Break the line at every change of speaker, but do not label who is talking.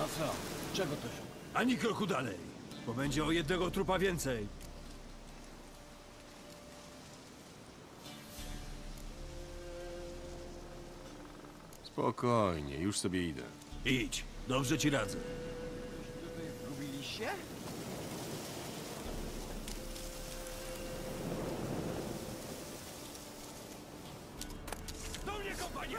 No co? Czego to się?
Ani kroku dalej, bo będzie o jednego trupa więcej.
Spokojnie, już sobie idę.
Idź, dobrze ci radzę.
Wy zgubiliście?
Do mnie, kompanie!